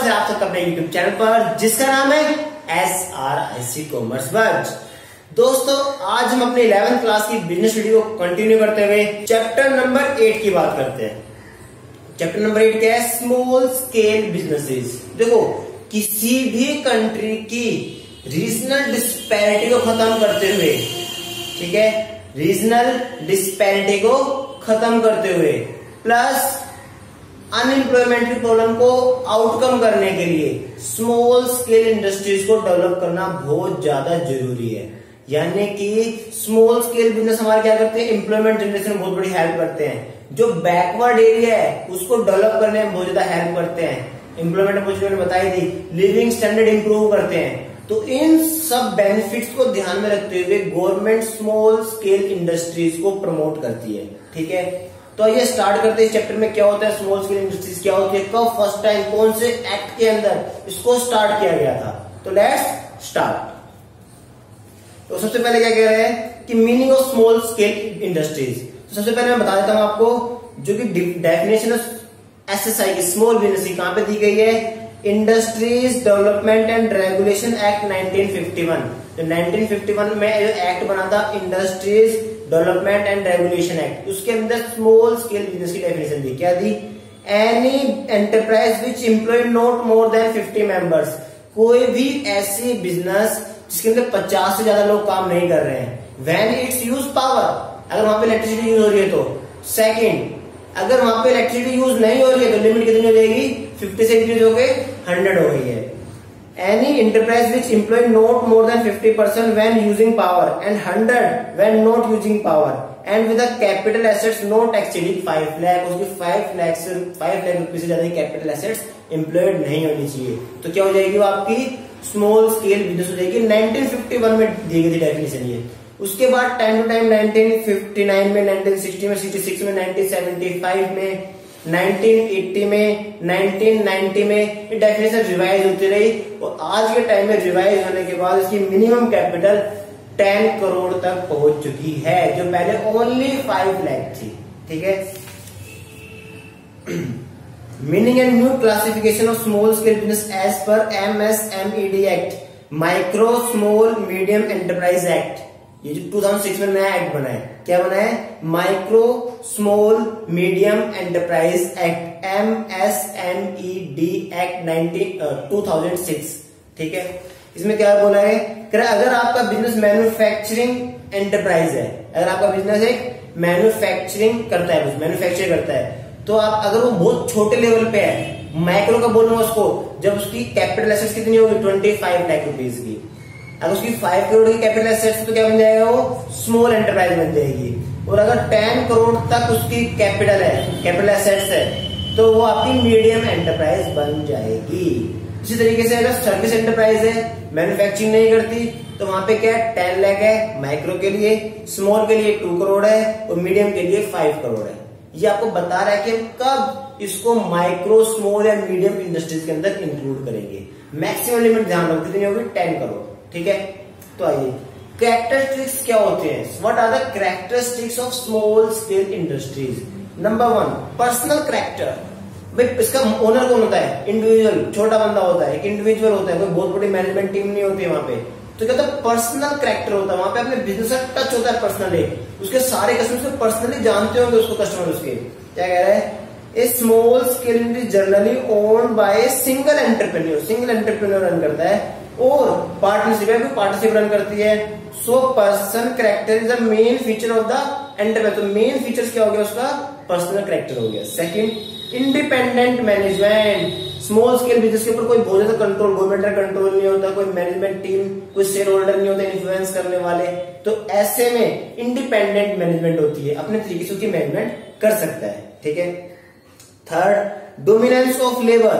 स्वागत है आप सबका अपने यूट्यूब चैनल पर, जिसका नाम है S R I C commerce buzz दोस्तों, आज हम अपने इलेवेंथ क्लास की बिज़नेस वीडियो को कंटिन्यू करते हुए चैप्टर नंबर एट की बात करते हैं। चैप्टर नंबर एट क्या है? स्मॉल स्केल बिजनेसेस देखो, किसी भी कंट्री की रीजनल डिस्पैरिटी को खत्म करते हुए, ठीक है? रीजनल डिस्पैरिटी को खत्म करते हुए प्लस अनएम्प्लॉयमेंट की प्रॉब्लम को आउटकम करने के लिए स्मॉल स्केल इंडस्ट्रीज़ को डेवलप करना बहुत ज़्यादा ज़रूरी है। यानी कि स्मॉल स्केल बिज़नेस हमारे क्या करते हैं? एम्प्लॉयमेंट जनरेशन बहुत बड़ी हेल्प करते हैं। जो बैकवर्ड एरिया है, उसको डेवलप करने में बहुत ज़्यादा हेल्प करते हैं। एम्प्लॉयमेंट अपॉर्चुनिटी बताई थी लिविंग स्टैंडर्ड इंप्रूव करते हैं। तो इन सब बेनिफिट्स को ध्यान में रखते हुए गवर्नमेंट स्मॉल स्केल इंडस्ट्रीज़ को प्रमोट करती है। ठीक है? तो ये स्टार्ट करते हैं चैप्टर में क्या होता है स्मॉल स्केल इंडस्ट्रीज़ क्या होती है, कब फ़र्स्ट टाइम कौन से एक्ट के अंदर इसको स्टार्ट किया गया था। तो लेट्स स्टार्ट तो सबसे पहले क्या कह रहे हैं कि meaning of small scale industries तो सबसे पहले मैं बता देता हूँ आपको, जो कि definition of S S I small business कहाँ पे दी गई है? Industries development and regulation act 1951 तो 1951 में एक्ट बना था industries development and regulation act उसके अंदर स्मॉल स्केल बिज़नेस की डेफिनेशन दी। क्या दी? Any enterprise which employ not more than 50 members कोई भी ऐसी बिज़नेस जिसके अंदर 50 से ज़्यादा लोग काम नहीं कर रहे हैं वेन इट्स यूज़ पावर अगर वहाँ पे इलेक्ट्रिसिटी यूज़ हो रही है तो। सेकेंड अगर वहाँ पे इलेक्ट्रिसिटी यूज़ नहीं हो रही है तो लिमिट कितनी हो जाएगी? 50 से इंक्रीज गए 100 हो गई है। Any enterprise which employ not more than 50% when using power and 100 when not using power and with the capital assets not exceeding 5 lakh उसकी 5 lakh से 5 lakh रुपए से ज़्यादा कैपिटल एसेट्स एम्प्लॉयड नहीं होनी चाहिए तो क्या हो जाएगी वो आपकी स्मॉल स्केल बिज़नेस हो जाएगी 1951 में दी गई थी डेफिनेशन ये उसके बाद टाइम टू टाइम 1959 में 1960 में 66 में 1975 में 1980 में 1990 में ये डेफिनेशन रिवाइज होती रही और आज के टाइम में रिवाइज होने के बाद इसकी मिनिमम कैपिटल 10 करोड़ तक पहुँच चुकी है, जो पहले ओनली 5 लैख थी, ठीक है? Meaning and new classification of small scale business as per M S M E D act micro small medium enterprise act ये जो 2006 में नया एक्ट बना है। क्या बना है? Micro small medium enterprise act M S M E D act nineteen ठीक है? इसमें क्या बोला है? अगर आपका बिज़नेस मैन्युफैक्चरिंग एंटरप्राइज है, अगर आपका बिज़नेस एक मैन्युफैक्चरिंग करता है मैन्युफैक्चर करता है तो आप, अगर वो बहुत छोटे लेवल पे है माइक्रो का बोलूँगा उसको, जब उसकी कैपिटल एसेट्स कितनी होगी? ट्वेंटी फाइव लाख रुपीज़ की। अगर उसकी फाइव करोड़ की कैपिटल एसेट्स तो क्या बन जाएगा वो? स्मॉल एंटरप्राइज बन जाएगी। और अगर टेन करोड़ तक उसकी कैपिटल है कैपिटल एसेट्स है तो वो आपकी मीडियम एंटरप्राइज बन जाएगी। इसी तरीके से अगर सर्विस एंटरप्राइज है मैन्युफैक्चरिंग नहीं करती तो वहाँ पे क्या है? टेन लैख है माइक्रो के लिए स्मॉल के लिए टू करोड़ है, और मीडियम के लिए फाइव करोड़ है। ये आपको बता रहा है कि कब इसको माइक्रो स्मॉल या मीडियम इंडस्ट्रीज़ के अंदर इंक्लूड करेंगे। मैक्सिमम लिमिट ध्यान रखते होगी टेन करोड़ ठीक है? तो आइए। कैरेक्टरिस्टिक्स क्या होते हैं? What are the characteristics of small scale industries number one personal character भाई, इसका ओनर कौन होता है? इंडिविजुअल छोटा बंदा होता है, एक इंडिविजुअल होता है, कोई बहुत बड़ी मैनेजमेंट टीम नहीं होती है वहाँ पे। तो क्या होता है? पर्सनल करेक्टर होता है। वहाँ पे अपने बिज़नेस का टच होता है पर्सनली उसके सारे कस्टमर पर्सनली जानते होंगे उसको कस्टमर उसके क्या कह रहे हैं? A small scale industry generally own by single entrepreneur single entrepreneur run करता है। और पार्टनरशिप पार्टनरशिप रन करती है। So person character is the main feature of the enterprise तो मेन फीचर्स क्या हो गया उसका? पर्सनल करेक्टर हो गया। Second independent management small scale business के ऊपर कोई बहुत ज़्यादा कंट्रोल गवर्नमेंट का कंट्रोल नहीं होता, कोई मैनेजमेंट टीम कोई शेयर होल्डर नहीं होता इन्फ्लुएंस करने वाले। तो ऐसे में इंडिपेंडेंट मैनेजमेंट होती है। अपने तरीके से उसकी मैनेजमेंट कर सकता है। ठीक है? थर्ड डोमिनेंस ऑफ़ लेबर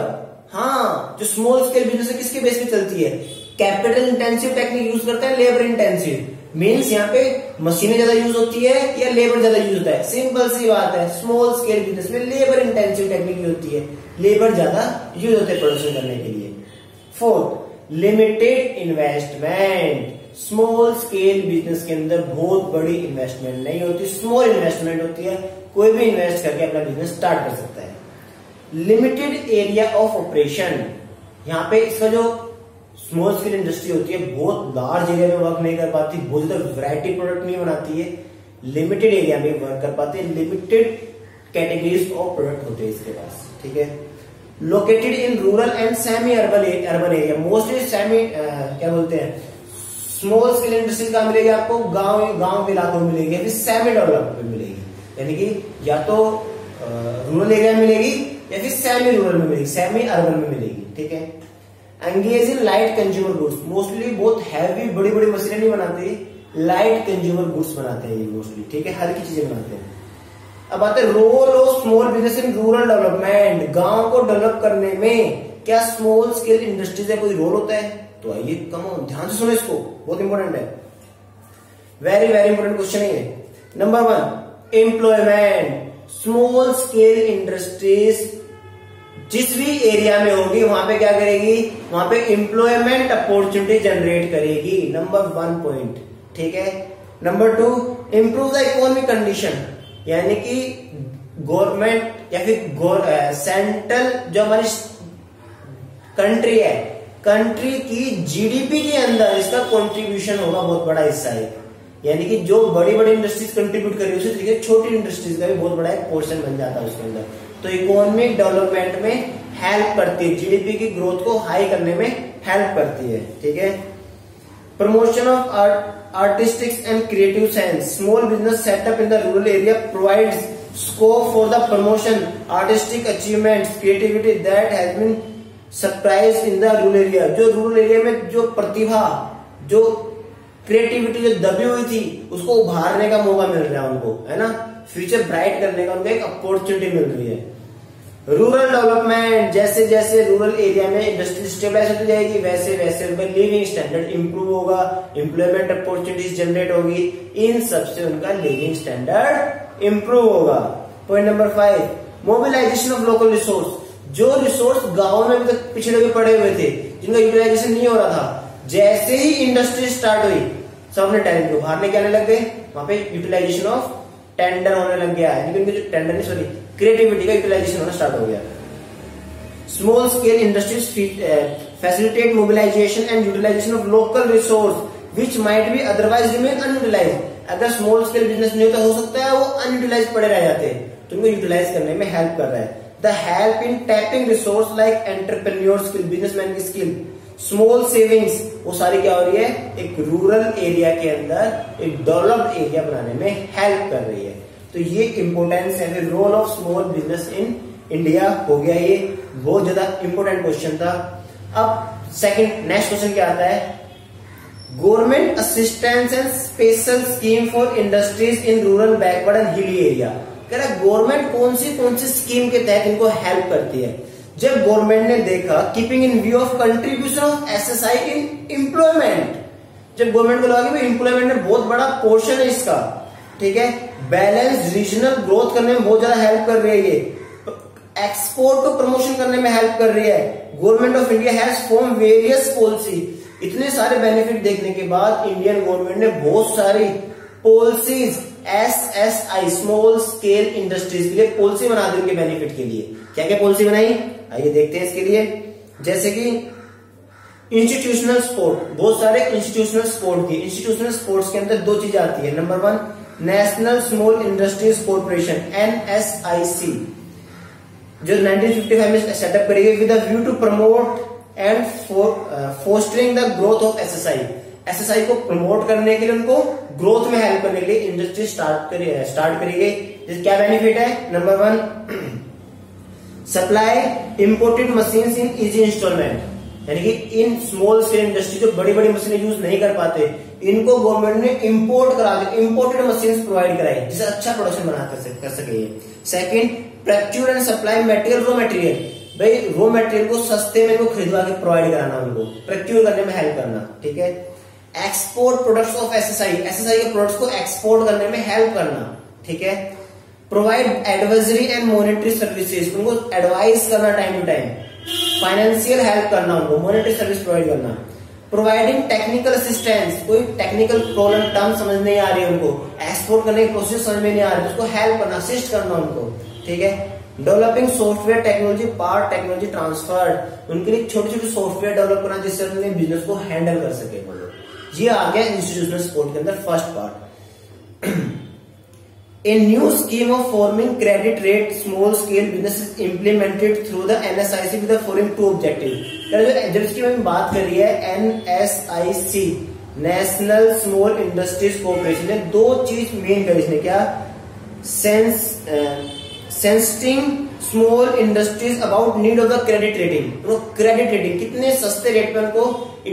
हाँ जो स्मॉल स्केल बिज़नेस है, किसके बेस पे चलती है? कैपिटल इंटेंसिव टेक्निक यूज़ करता है लेबर इंटेंसिव मीन्स यहाँ पे मशीनें ज़्यादा यूज़ होती है या लेबर ज़्यादा यूज़ होता है? सिंपल सी बात है स्मॉल स्केल बिज़नेस में लेबर इंटेंसिव टेक्निक यूज़ होती है. लेबर ज़्यादा यूज़ होते हैं प्रोडक्शन करने के लिए. Fourth limited investment small scale business के अंदर बहुत बड़ी इन्वेस्टमेंट नहीं होती. स्मॉल इन्वेस्टमेंट होती है, कोई भी इन्वेस्ट करके अपना बिज़नेस स्टार्ट कर सकता है. लिमिटेड एरिया ऑफ़ ऑपरेशन यहाँ पे इसका जो स्मॉल स्केल इंडस्ट्री होती है, बहुत लार्ज एरिया में वर्क नहीं कर पाती, बहुत ज़्यादा वैरायटी प्रोडक्ट नहीं बनाती है लिमिटेड एरिया में वर्क कर पाते लिमिटेड कैटेगरीज ऑफ़ प्रोडक्ट होते हैं इसके पास, ठीक है? Located in rural and semi urban urban area mostly semi क्या बोलते हैं? स्मॉल स्केल इंडस्ट्री कहा मिलेगी आपको? गाँव गाँव के इलाकों में मिलेगी सेमी डेवलप में मिलेगी। यानी कि या तो रूरल एरिया में मिलेगी या फिर सेमी रूरल में मिलेगी सेमी अर्बन में मिलेगी, ठीक है? Engage in light consumer goods mostly बहुत हैवी बड़ी बड़ी मशीनें नहीं बनाते लाइट कंज्यूमर गुड्स बनाते हैं ये मोस्टली ठीक है? हल्की चीज़ें बनाते हैं। अब आते role of small business in rural development गाँव को डेवलप करने में क्या स्मॉल स्केल इंडस्ट्रीज़ का कोई रोल होता है? तो आइए कम ध्यान से सुनो इसको, बहुत इंपॉर्टेंट है। वेरी वेरी इंपॉर्टेंट क्वेश्चन है number one employment small scale industries जिस भी एरिया में होगी, वहाँ पे क्या करेगी? वहाँ पे एम्प्लॉयमेंट अपॉर्चुनिटी जनरेट करेगी नंबर वन पॉइंट ठीक है? Number two improve the economic condition यानी कि गवर्नमेंट या फिर सेंट्रल जो हमारी कंट्री है कंट्री की जीडीपी के अंदर इसका कंट्रीब्यूशन होगा बहुत बड़ा हिस्सा है यानी कि जो बड़ी बड़ी इंडस्ट्रीज़ कंट्रीब्यूट कर रही है, उसी तरीके छोटी इंडस्ट्रीज़ का भी बहुत बड़ा एक पोर्शन बन जाता है उसके अंदर। तो इकोनॉमिक डेवलपमेंट में हेल्प करती है। जीडीपी की ग्रोथ को हाई करने में हेल्प करती है, ठीक है? Promotion of artistics and creative science small business setup in the rural area provide scope for the promotion artistic achievement creativity that has been surprise in the rural area जो rural area में जो प्रतिभा, जो creativity जो दबी हुई थी, उसको उभारने का मौका मिल रहा है उनको, है ना? फ्यूचर ब्राइट करने का उनको एक अपॉर्चुनिटी मिल रही है। रूरल डेवलपमेंट जैसे जैसे रूरल एरिया में इंडस्ट्री स्टेबलाइज होती जाएगी वैसे वैसे उनका लिविंग स्टैंडर्ड इंप्रूव होगा एम्प्लॉयमेंट अपॉर्चुनिटीज़ जनरेट होगी, इन सबसे उनका लिविंग स्टैंडर्ड इंप्रूव होगा। Point number five mobilisation of local resource जो रिसोर्स गाँव में पिछड़े हुए पड़े हुए थे, जिनका यूटिलाइजेशन नहीं हो रहा था जैसे ही इंडस्ट्री स्टार्ट हुई सब अपने टैलेंट को उभारने के आने लग गए। वहाँ पे यूटिलाइजेशन ऑफ़ टेंडर होने लग गया। है लेकिन जो टेंडर नहीं सॉरी क्रिएटिविटी का यूटिलाइजेशन होना स्टार्ट हो गया। Small scale industries facilitate mobilization and utilization of local resource which might be otherwise remain unutilize अगर स्मॉल स्केल बिज़नेस नहीं होता, हो सकता है वो अनयूटिलाइज पड़े रह जाते हैं। तो उनको यूटिलाइज करने में हेल्प कर रहा है। The help in tapping resource like entrepreneur skill businessman की स्किल स्मॉल सेविंग्स वो सारी क्या हो रही है? एक रूरल एरिया के अंदर एक डेवलप्ड एरिया बनाने में हेल्प कर रही है। तो ये इंपोर्टेंस है फिर role of small business in India हो गया ये। बहुत ज़्यादा इंपोर्टेंट क्वेश्चन था। अब सेकंड नेक्स्ट क्वेश्चन क्या आता है? Government assistance and special scheme for industries in rural backward and hilly area कह रहा गवर्नमेंट कौन सी कौन सी स्कीम के तहत इनको हेल्प करती है? जब गवर्नमेंट ने देखा keeping in view of contribution of SSI in employment जब गवर्नमेंट को लगा कि एम्प्लॉयमेंट में बहुत बड़ा पोर्शन है इसका, ठीक है? बैलेंस रीजनल ग्रोथ करने में बहुत ज़्यादा हेल्प कर रही है ये। एक्सपोर्ट को प्रमोशन करने में हेल्प कर रही है। Government of India has form various policy इतने सारे बेनिफिट देखने के बाद इंडियन गवर्नमेंट ने बहुत सारी policies S S I small scale industries के लिए पॉलिसी बना दी उनके बेनिफिट के लिए। क्या क्या पॉलिसी बनाई? आइए देखते हैं इसके लिए। जैसे कि इंस्टीट्यूशनल स्पोर्ट बहुत सारे इंस्टीट्यूशनल स्पोर्ट की। इंस्टीट्यूशनल स्पोर्ट्स के अंदर दो चीज़ें आती है। Number one national small industries corporation NSIC जो 1955 में सेटअप करी गई with view to promote and fostering the growth of SSI SSI को प्रमोट करने के लिए, उनको ग्रोथ में हेल्प करने के लिए इंडस्ट्री स्टार्ट करी स्टार्ट करी गई। क्या बेनिफिट है? Number one supply imported machine in easy installment यानी कि इन स्मॉल स्केल इंडस्ट्री जो बड़ी बड़ी मशीनें यूज़ नहीं कर पाते, इनको गवर्नमेंट ने इंपोर्ट करा के इंपोर्टेड मशीन प्रोवाइड कराई जिससे अच्छा प्रोडक्शन बना कर सके second प्रैक्चर and supply material raw material भाई रॉ मटेरियल को सस्ते में को खरीदवा के प्रोवाइड कराना उनको प्रैक्चर करने में हेल्प करना, ठीक है? Export products of SSI SSI के प्रोडक्ट्स को एक्सपोर्ट करने में हेल्प करना, ठीक है? Provide advisory and monetary services उनको एडवाइस करना time to time financial help करना उनको मॉनिटरी सर्विस प्रोवाइड करना. प्रोवाइडिंग टेक्निकल असिस्टेंस कोई टेक्निकल प्रॉब्लम टर्म समझ नहीं आ रही उनको एक्सपोर्ट करने की प्रोसेस समझ में नहीं आ रही, उसको हेल्प करना असिस्ट करना उनको, ठीक है? Developing software technology part technology transfer उनके लिए छोटे छोटे सॉफ्टवेयर डेवलप करना जिससे उन्हें बिज़नेस को हैंडल कर सके। ये आ गया इंस्टीट्यूशनल सपोर्ट के अंदर first part a new scheme of forming credit rate small scale business implemented through the N S I C with two objective agency में बात कर रही है सी नेशनल स्मॉल इंडस्ट्रीज़ कॉर्पोरेशन ने दो चीज़ मेन कर क्या? Sense sensitizing small industries about need of the credit rating तो क्रेडिट रेटिंग कितने सस्ते रेट पर उनको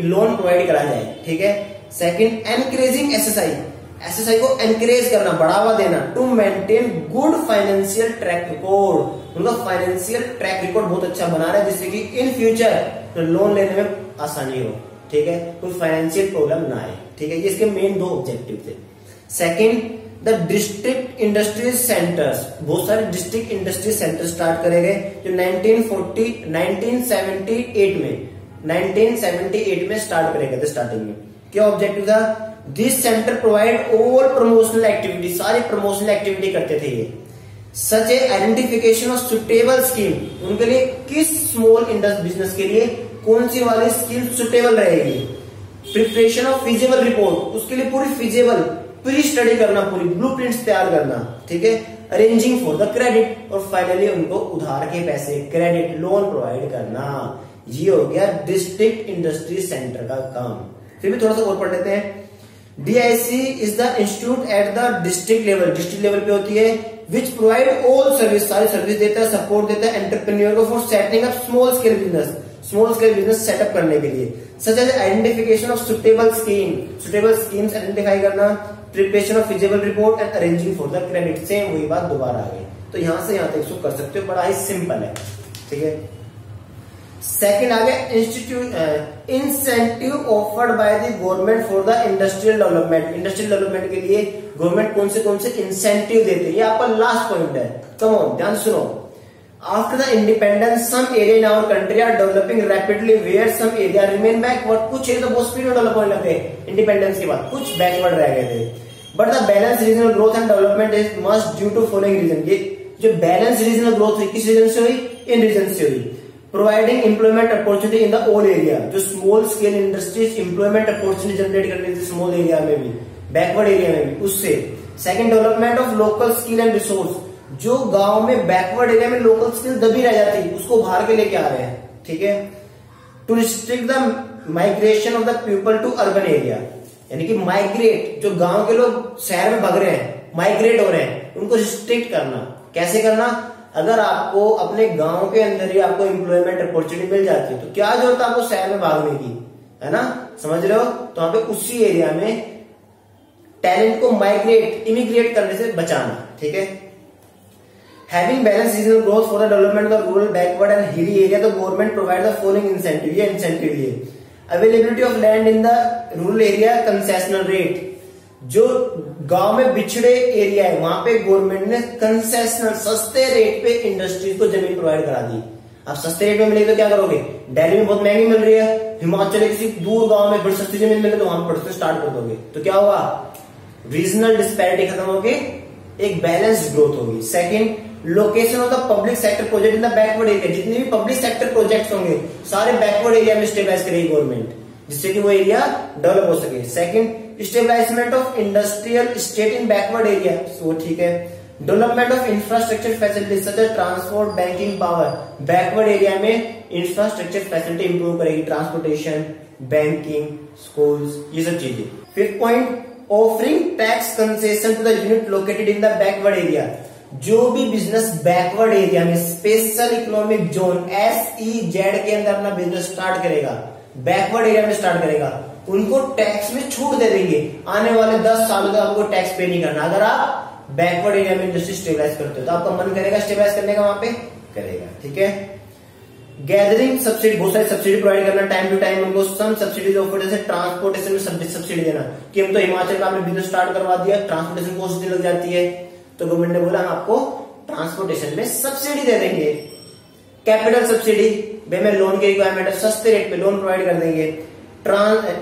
लोन प्रोवाइड करा जाए, ठीक है? सेकंड एनकरेजिंग एसएसआई एसएसआई को एनकरेज करना, बढ़ावा देना to maintain good financial track record उनका फाइनेंशियल ट्रैक रिकॉर्ड बहुत अच्छा बना रहा है, जिससे कि इन फ्यूचर तो लोन लेने में आसानी हो, ठीक है? कोई फाइनेंशियल प्रॉब्लम ना आए, ठीक है? ये इसके मेन दो ऑब्जेक्टिव थे। Second the district industries centres, बहुत सारे डिस्ट्रिक्ट इंडस्ट्री सेंटर स्टार्ट करे गए, जो 1940 1978 में 1978 में स्टार्ट करे गए थे स्टार्टिंग में। क्या ऑब्जेक्टिव था? This centre provide all promotional activity सारी प्रमोशनल एक्टिविटी करते थे ये। Such a identification of suitable scheme उनके लिए किस स्मॉल इंडस्ट बिज़नेस के लिए कौन सी वाली स्कीम सुटेबल रहेगी? प्रिपरेशन ऑफ़ फिजिबल रिपोर्ट उसके लिए पूरी फिजिबल प्री स्टडी करना पूरी ब्लू तैयार करना, ठीक है? अरेंजिंग फॉर द क्रेडिट और फाइनली उनको उधार के पैसे क्रेडिट लोन प्रोवाइड करना। ये हो गया डिस्ट्रिक्ट इंडस्ट्री सेंटर का काम। फिर भी थोड़ा सा और पढ़ लेते हैं। DIC is the institute at the district level district level पे होती है विच प्रोवाइड ऑल सर्विस सारी सर्विस देता है सपोर्ट देता है एंटरप्रेन्योर को for setting up small scale business small scale business setup करने के लिए। Such as identification of suitable scheme suitable schemes identify करना। Preparation of feasible report and arranging for the credit same वही बात दोबारा आ गई। तो यहाँ से यहाँ तक इसको कर सकते हो बड़ा ही सिंपल है। ठीक है? सेकेंड आ गया institute incentive offered by the government for the industrial development industrial development के लिए गवर्नमेंट कौन से कौन से इंसेंटिव देते हैं? ये आपका लास्ट पॉइंट है। कम ध्यान सुनो। After the independence some area in our country are developing rapidly, where some area remain backward. कुछ एरिया तो बहुत स्पीड में डेवलप होने लगे इंडिपेंडेंस के बाद कुछ बैकवर्ड रह गए थे। But the balance regional growth and development is must due to following reason ये जो बैलेंस रीजनल ग्रोथ हुई, किस रीजन से हुई? इन रीजन से हुई। Providing employment opportunity in the whole area जो small scale industries employment opportunity generate कर रही थी स्मॉल एरिया में भी बैकवर्ड एरिया में भी, उससे। Second development of local skill and resource जो गाँव में बैकवर्ड एरिया में लोकल स्किल दबी रह जाती है उसको बाहर के लेके आ रहे हैं, ठीक है? To restrict the migration of the people to urban area यानी कि माइग्रेट जो गाँव के लोग शहर में भग रहे हैं माइग्रेट हो रहे हैं उनको रिस्ट्रिक्ट करना। कैसे करना? अगर आपको अपने गाँव के अंदर ही आपको एम्प्लॉयमेंट अपॉर्चुनिटी मिल जाती है तो क्या ज़रूरत आपको शहर में भागने की? है ना? समझ रहे हो? तो वहाँ पे उसी एरिया में टैलेंट को माइग्रेट इमिग्रेट करने से बचाना ठीक है? Balanced regional growth for the development of the rural, backward and hilly area, the government provide the following incentive. ये incentive ये availability of land in the rural area concessional rate जो गाँव में बिछड़े एरिया है, वहाँ पे गवर्नमेंट ने कंसेशनल सस्ते रेट पे इंडस्ट्रीज़ को ज़मीन प्रोवाइड करा दी। अब सस्ते रेट में मिलेगी तो क्या करोगे? दिल्ली में बहुत महँगी मिल रही है हिमाचल किसी दूर गाँव में बड़ी सस्ती ज़मीन मिले तो वहाँ पर स्टार्ट कर दोगे। तो क्या होगा? रीजनल डिस्पैरिटी खत्म होगी, एक बैलेंस ग्रोथ होगी। Second location of the public sector project in the backward area जितने भी पब्लिक सेक्टर प्रोजेक्ट होंगे, सारे बैकवर्ड एरिया में स्टेबलाइज करेगी गवर्नमेंट जिससे कि वो एरिया डेवलप हो सके। Second establishment of industrial state in backward area वो ठीक है। Development of infrastructure facility such transport banking power backward area में इंफ्रास्ट्रक्चर फैसिलिटी इंप्रूव करेगी। ट्रांसपोर्टेशन बैंकिंग स्कूल्स ये सब चीज़ें। Fifth point offering tax concession to the unit located in the backward area जो भी बिज़नेस बैकवर्ड एरिया में special economic zone S E Z के अंदर अपना बिज़नेस स्टार्ट करेगा बैकवर्ड एरिया में स्टार्ट करेगा, उनको टैक्स में छूट दे देंगे। आने वाले दस सालों तक आपको टैक्स पे नहीं करना। अगर आप बैकवर्ड एरिया में इंडस्ट्री स्टेबलाइज करते हो तो आपका मन करेगा स्टेबलाइज करने का, वहाँ पे करेगा, ठीक है? गैदरिंग सब्सिडी बहुत सारी सब्सिडी प्रोवाइड करना टाइम टू टाइम उनको सम सब्सिडीज ऑफ़र जैसे ट्रांसपोर्टेशन में सब्सिडी देना। कि हम तो हिमाचल का हमने बिज़नेस स्टार्ट करवा दिया ट्रांसपोर्टेशन कॉस्ट लग जाती है। तो गवर्नमेंट ने बोला हम आपको ट्रांसपोर्टेशन में सब्सिडी दे देंगे। कैपिटल सब्सिडी भाई में लोन की रिक्वायरमेंट है, सस्ते रेट पे लोन प्रोवाइड कर देंगे।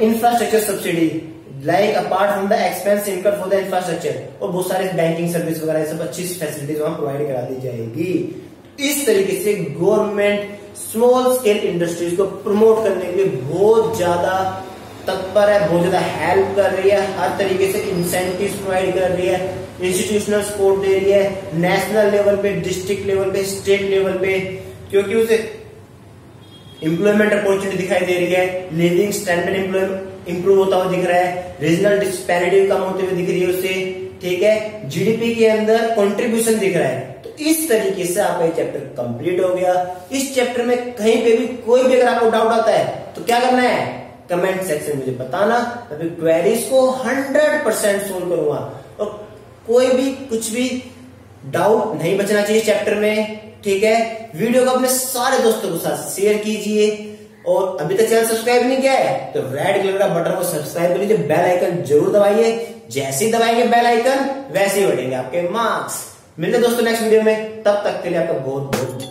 Infrastructure subsidy like apart from the expense income for the infrastructure और बहुत सारे बैंकिंग सर्विस वगैरह सब अच्छी फैसिलिटीज़ वहाँ प्रोवाइड करा दी जाएगी। इस तरीके से गवर्नमेंट स्मॉल स्केल इंडस्ट्रीज़ को प्रमोट करने के लिए बहुत ज़्यादा तत्पर है, बहुत ज़्यादा हेल्प कर रही है, हर तरीके से इंसेंटिव प्रोवाइड कर रही है इंस्टीट्यूशनल सपोर्ट दे रही है नेशनल लेवल पे डिस्ट्रिक्ट लेवल पे स्टेट लेवल पे, क्योंकि उसे इंप्लॉयमेंट अपॉर्चुनिटी दिखाई दे रही है लिविंग स्टैंडर्ड इंप्रूव होता हुआ दिख रहा है रीजनल डिस्पैरिटी कम होते हुए दिख रही है उसे ठीक है? जीडीपी के अंदर कंट्रीब्यूशन दिख रहा है तो इस तरीके से आपका चैप्टर कंप्लीट हो गया। इस चैप्टर में कहीं पे भी कोई भी अगर आपको डाउट आता है तो क्या करना है? कमेंट सेक्शन मुझे बताना। मैं क्वेरीज को 100 परसेंट सोल्व करूँगा। और कोई भी, कुछ भी डाउट नहीं बचना चाहिए चैप्टर में, ठीक है? वीडियो को अपने सारे दोस्तों के साथ शेयर कीजिए। और अभी तक चैनल सब्सक्राइब नहीं किया है तो रेड कलर का बटन को सब्सक्राइब कर लीजिए बेल आइकन ज़रूर दबाइए। जैसे ही दबाएँगे बेल आइकन वैसे ही बढ़ेंगे आपके मार्क्स मिलते दोस्तों नेक्स्ट वीडियो में, तब तक के लिए आपका बहुत बहुत